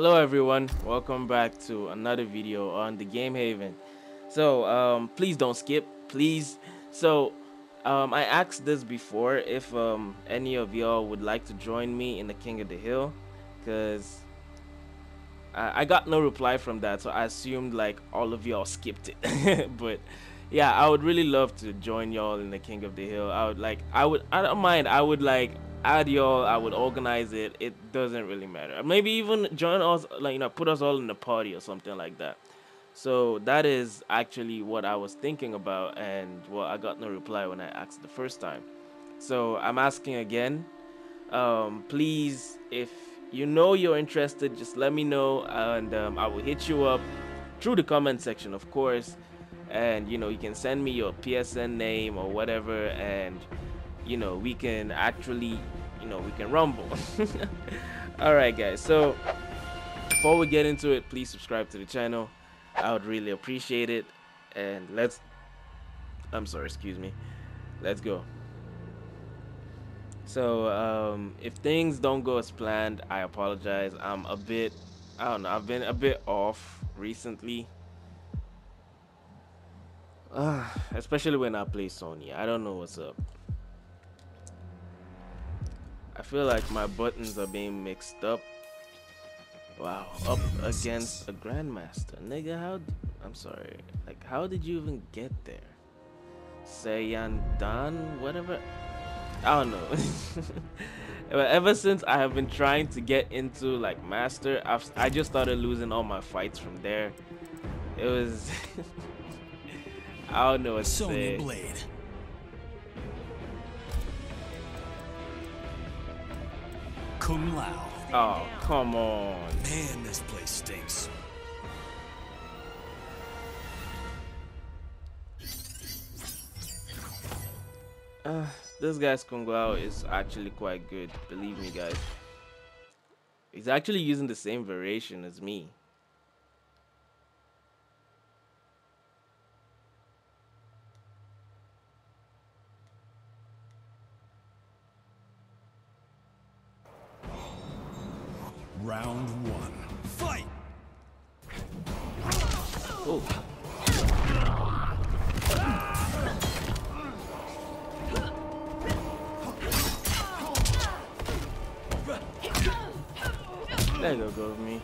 Hello everyone, welcome back to another video on the Game Haven. So um, please don't skip, please. So um, I asked this before if um, any of y'all would like to join me in the King of the Hill, because I, I got no reply from that, so I assumed like all of y'all skipped it. but yeah, I would really love to join y'all in the King of the Hill. I would like, I would, I don't mind. I would like add y'all i would organize it. It doesn't really matter. Maybe even join us like you know put us all in a party or something like that. So that is actually what i was thinking about and well i got no reply when i asked the first time. So i'm asking again um, please if you know you're interested just let me know and um, i will hit you up through the comment section of course. And you know you can send me your psn name or whatever and you know we can actually you know we can rumble. All right guys so before we get into it please subscribe to the channel. I would really appreciate it. And let's i'm sorry excuse me. Let's go. So um, if things don't go as planned i apologize. I'm a bit i don't know i've been a bit off recently. Uh, especially when i play sony. I don't know what's up I feel like my buttons are being mixed up. Wow, up against a Grandmaster. Nigga, how... I'm sorry. Like, how did you even get there? Saiyan Dan? Whatever? I don't know. but ever since I have been trying to get into, like, Master, I've, I just started losing all my fights from there. It was... I don't know what to say. Blade. Kung Lao. Oh, come on. Man, this place stinks. Uh, this guy's Kung Lao is actually quite good, believe me guys. He's actually using the same variation as me. Round one. Fight! Oh. There you go, me.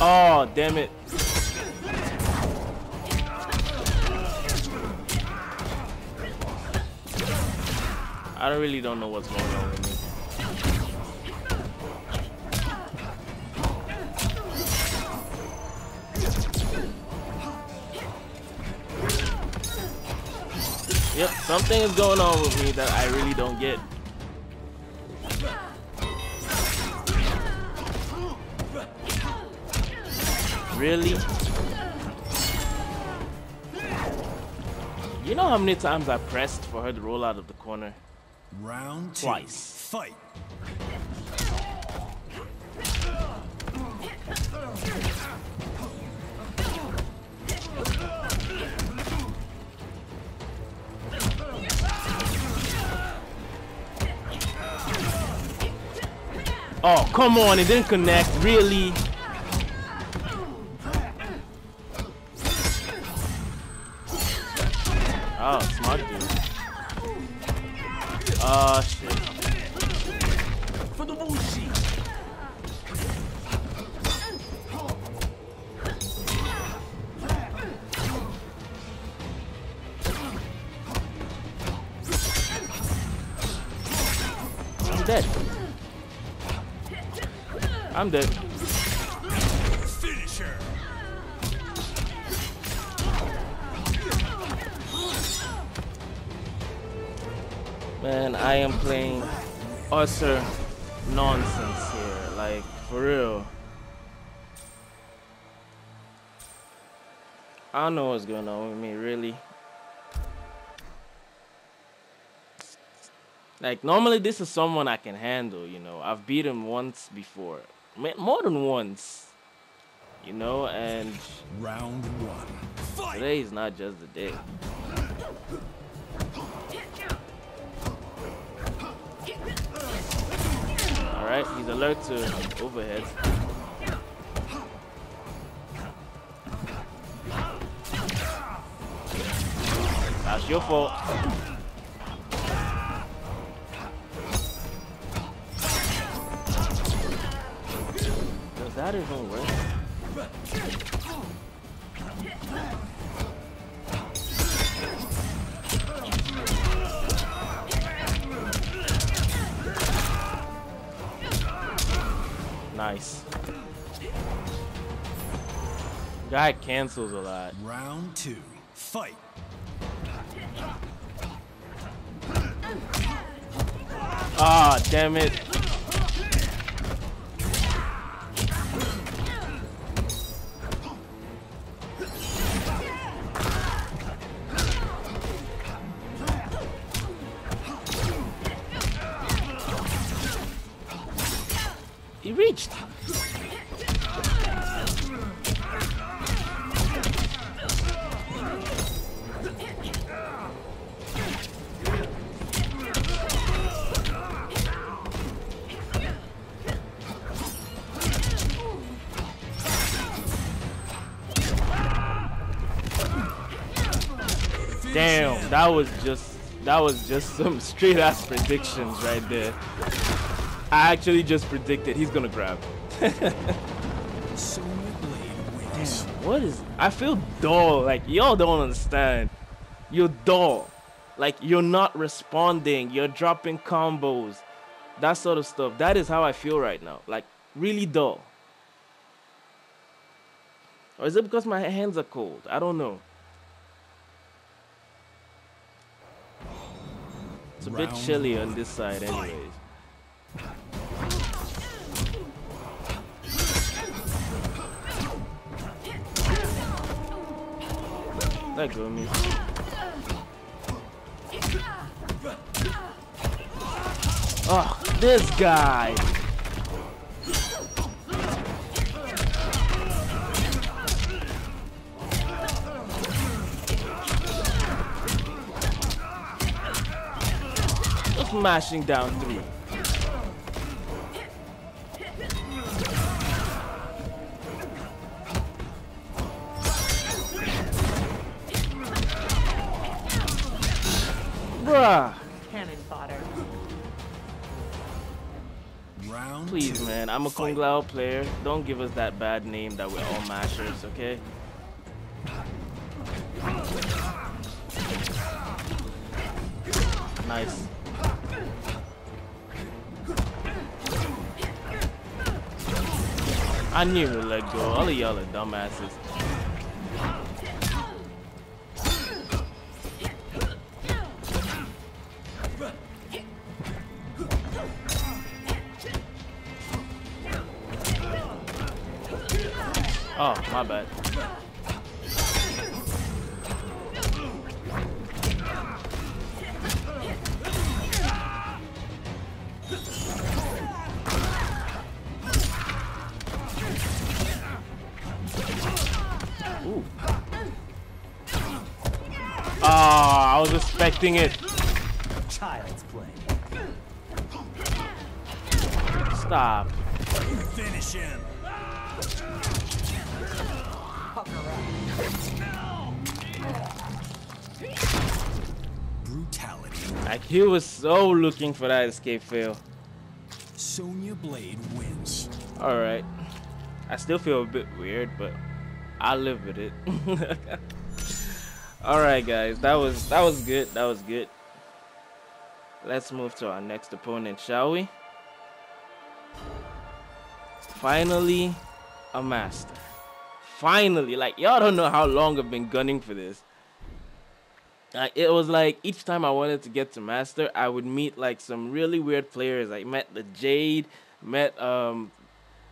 Oh, damn it. I really don't know what's going on with me. Yep, something is going on with me that I really don't get. Really? You know how many times I pressed for her to roll out of the corner? Round two. Twice. Fight. Oh, come on, it didn't connect, really? Oh shit. For the Wuxi. I'm dead. I'm dead. Man, I am playing utter nonsense here. Like, for real. I don't know what's going on with me, really. Like, normally this is someone I can handle, you know. I've beat him once before. More than once. You know, and... Round one. Today is not just the day. Alright, he's alert to overhead. That's your fault. Does that even work? Guy cancels a lot. Round two, fight. Ah, damn it. Damn, that was just that was just some straight ass predictions right there. I actually just predicted he's gonna grab. Wins. What is? I feel dull. Like y'all don't understand. You're dull. Like you're not responding. You're dropping combos. That sort of stuff. That is how I feel right now. Like really dull. Or is it because my hands are cold? I don't know. A bit chilly on this side, anyways. Let go me. Oh, this guy. Just mashing down three. Bruh. Cannon fodder. Round Please, man. I'm a Kung. Lao player. Don't give us that bad name that we're all mashers, okay? Nice. I would let go. All of y'all are dumbasses. Expecting it. Child's play. Stop. Finish him. Brutality. Like he was so looking for that escape fail. Sonya Blade wins. All right. I still feel a bit weird, but I'll live with it. All right, guys. That was that was good. That was good. Let's move to our next opponent, shall we? Finally, a master. Finally, like y'all don't know how long I've been gunning for this. Like it was like each time I wanted to get to master, I would meet like some really weird players. I met the Jade, met um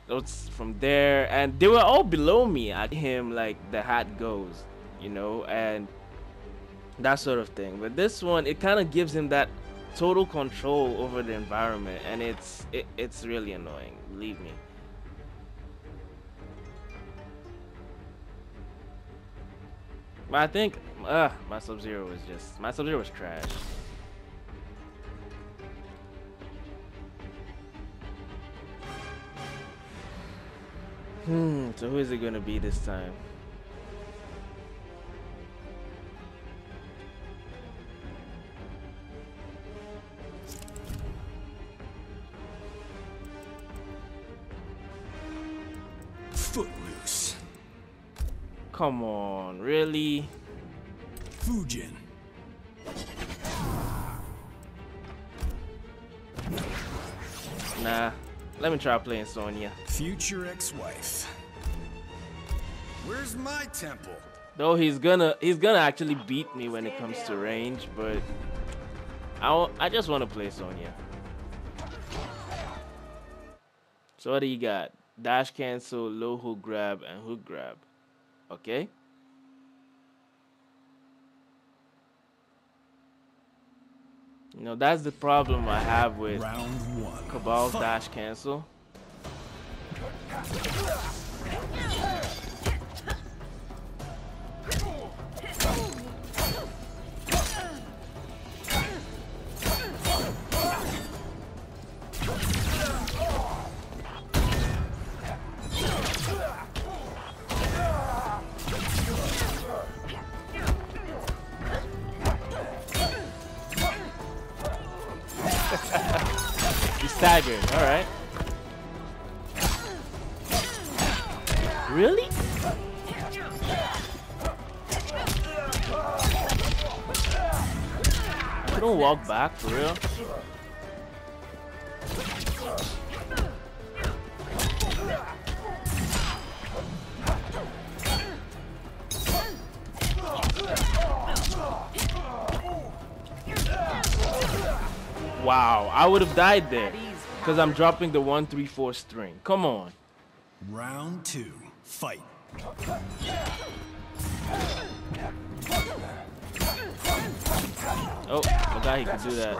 those from there, and they were all below me. At him like the hat goes, you know, and that sort of thing. But this one, it kind of gives him that total control over the environment, and it's it, it's really annoying. Believe me. But I think uh, my Sub Zero was just my Sub Zero was trash. Hmm. So who is it gonna be this time? Come on, really? Fujin. Nah. Let me try playing Sonya. Future ex-wife. Where's my temple? Though he's gonna he's gonna actually beat me when it comes to range, but I I just want to play Sonya. So what do you got? Dash cancel, low hook grab, and hook grab. Okay. You know that's the problem I have with Round one. Kabal's Fight. dash cancel. Staggered. All right. Really? I couldn't walk back for real. Wow, I would have died there. Because I'm dropping the 134 string. Come on. Round two. Fight. Oh, forgot he could do that.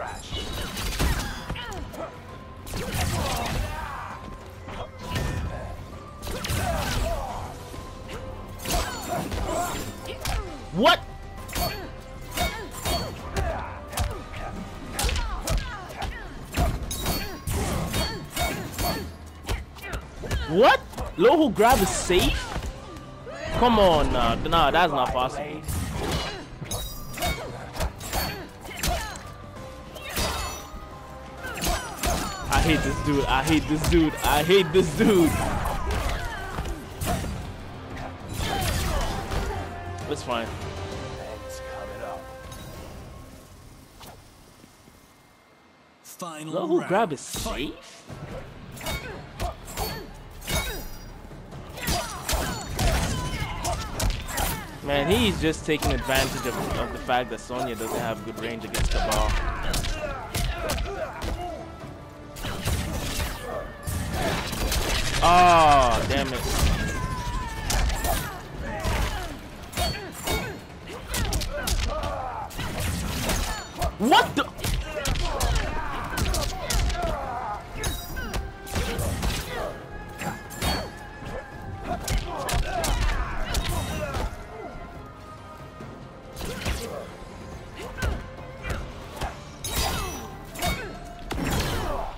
What? Low grab is safe? Come on, nah, nah, that's not possible. I hate this dude. I hate this dude. I hate this dude. It's fine. Final Low grab is safe? Man, he's just taking advantage of, of the fact that Sonya doesn't have good range against Kabal. Oh, ah, damn it. What the?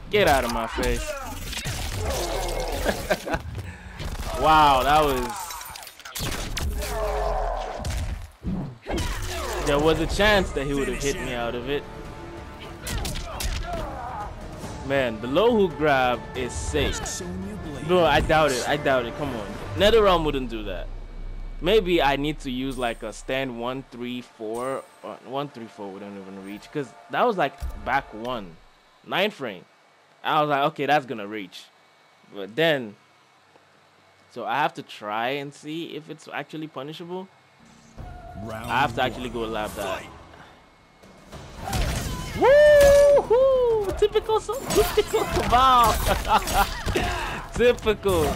Get out of my face. wow, that was. There was a chance that he would have hit me out of it. Man, the low hook grab is safe. No, I doubt it. I doubt it. Come on. NetherRealm wouldn't do that. Maybe I need to use like a stand one three four or one three four wouldn't even reach because that was like back one, nine frame. I was like, okay, that's gonna reach, but then, so I have to try and see if it's actually punishable. Round I have to actually go lab that. Woo! Typical, so typical Kabal. typical.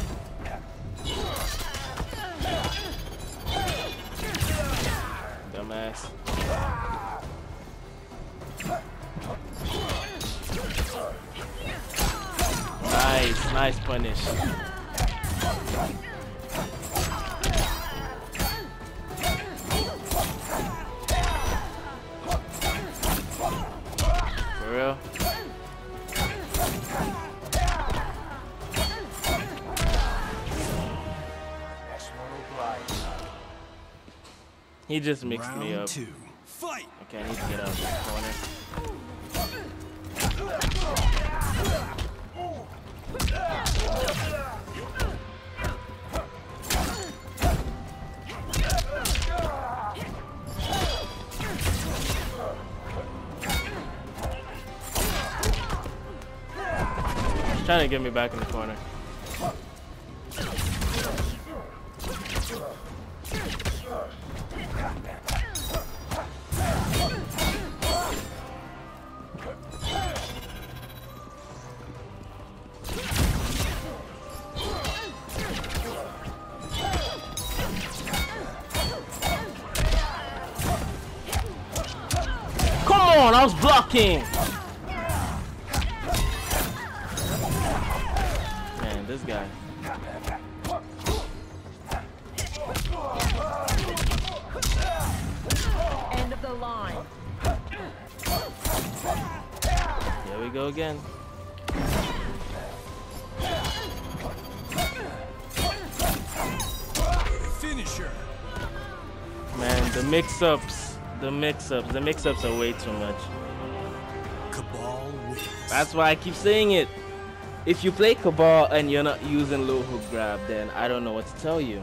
Nice punish. For real? He just mixed Round me up. Two. Fight. Okay, I need to get out of this corner. Trying to get me back in the corner. Come on, I was blocking. We go again. Finisher. Man, the mix-ups, the mix-ups, the mix-ups are way too much. Kabal wins. That's why I keep saying it. If you play Kabal and you're not using low hook grab, then I don't know what to tell you.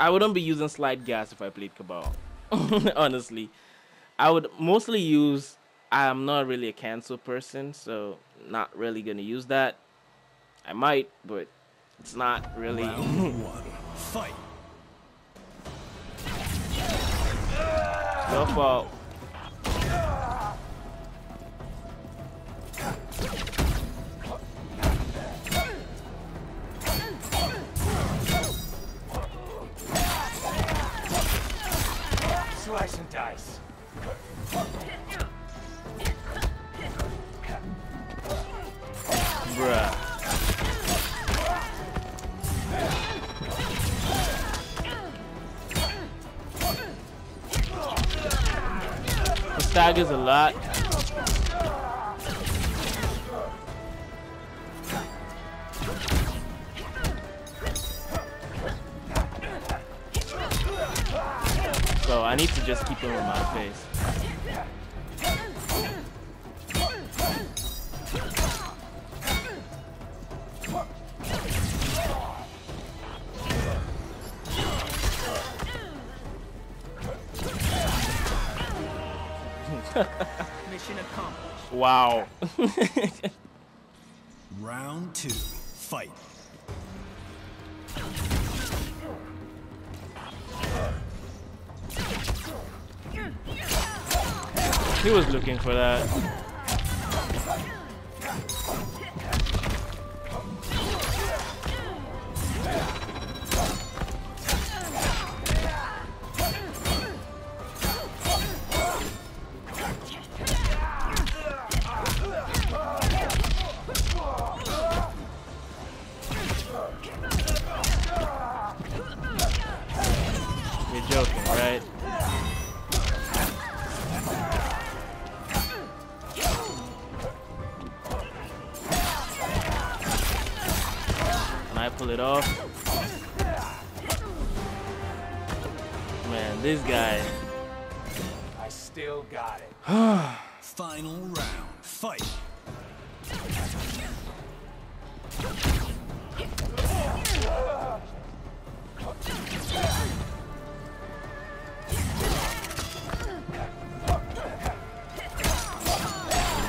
I wouldn't be using slide gas if I played Kabal. Honestly. I would mostly use I'm not really a cancel person, so not really gonna use that. I might, but it's not really Round one. Fight. your fault. The a lot. So I need to just keep him in my face. Wow. Round two. Fight. he was looking for that. This guy. I still got it. Final round. Fight.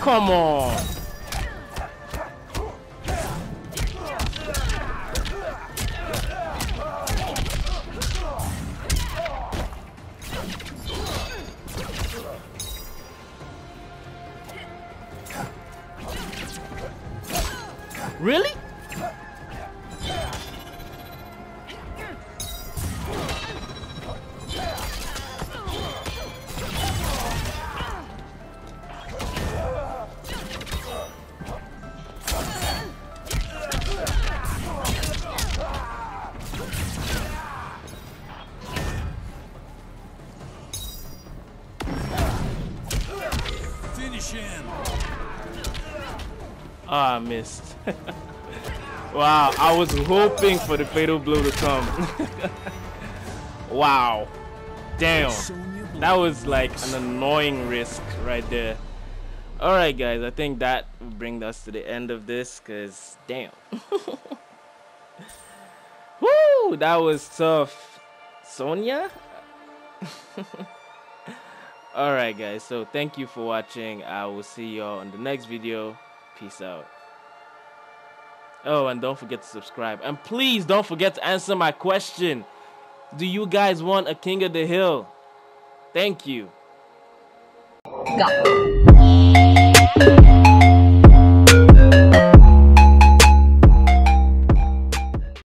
Come on. Really? wow, I was hoping for the fatal blow to come. wow. Damn. That was like an annoying risk right there. Alright guys, I think that will bring us to the end of this cause damn. Woo! That was tough. Sonya? Alright guys, so thank you for watching. I will see y'all in the next video. Peace out. Oh, and don't forget to subscribe. And please don't forget to answer my question. Do you guys want a King of the Hill? Thank you. Go.